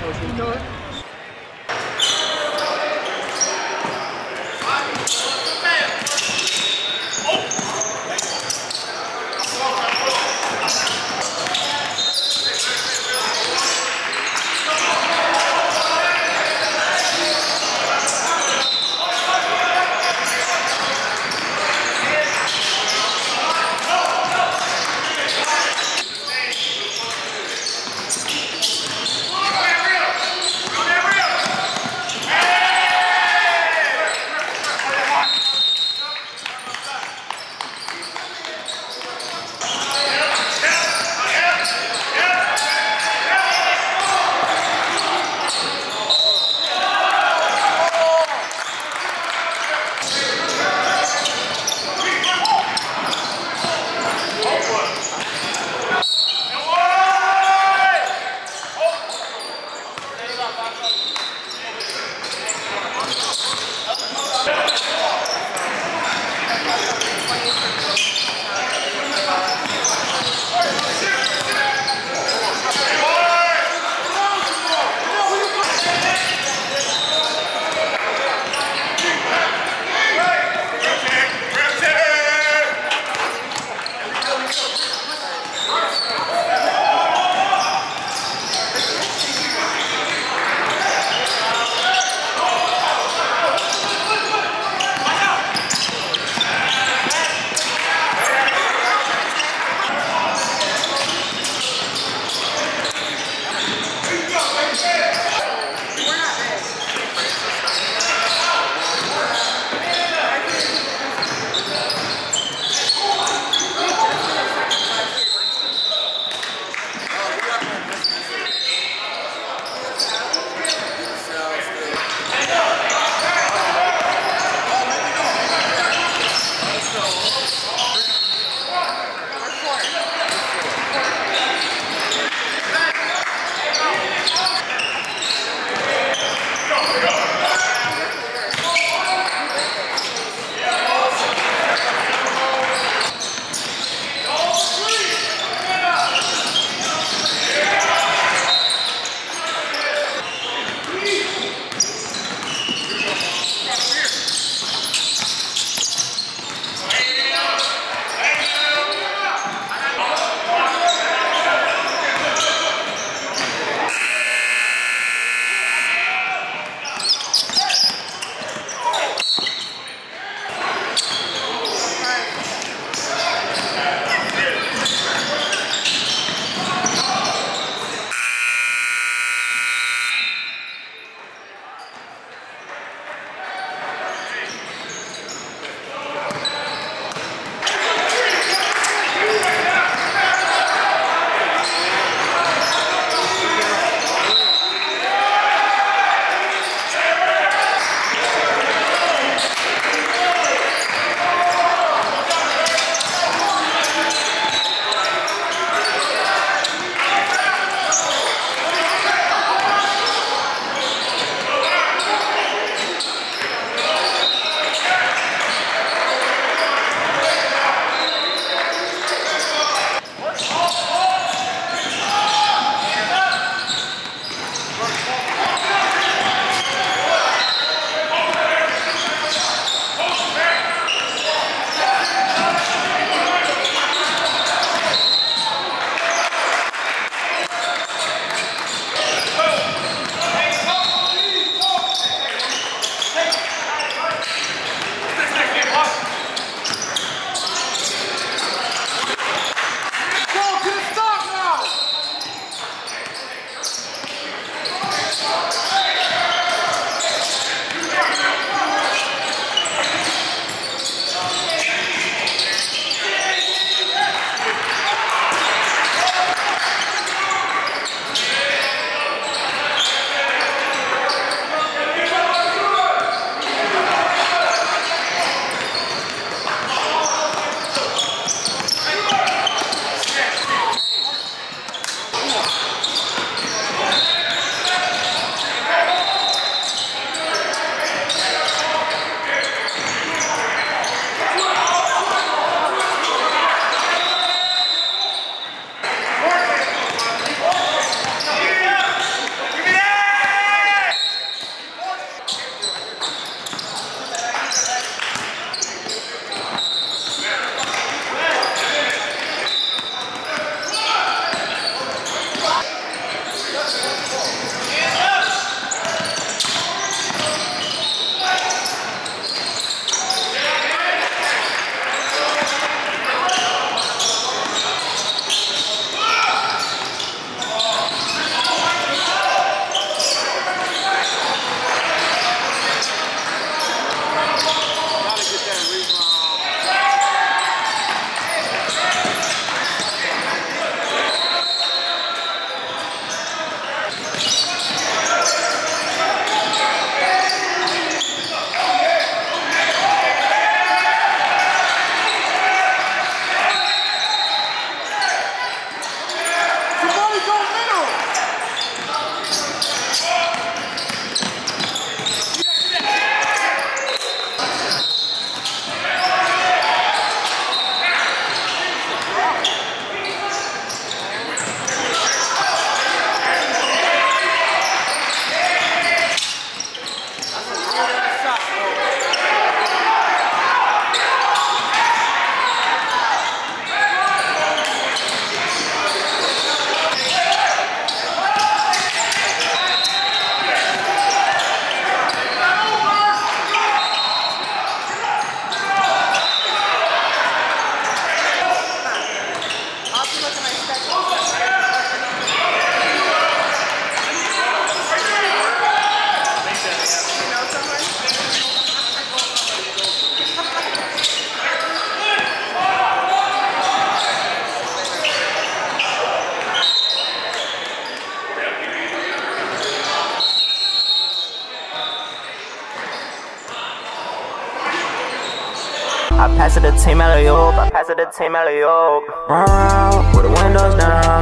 Go, Pass it to team alley I oh, pass it to team alley oh. Run around with the windows down,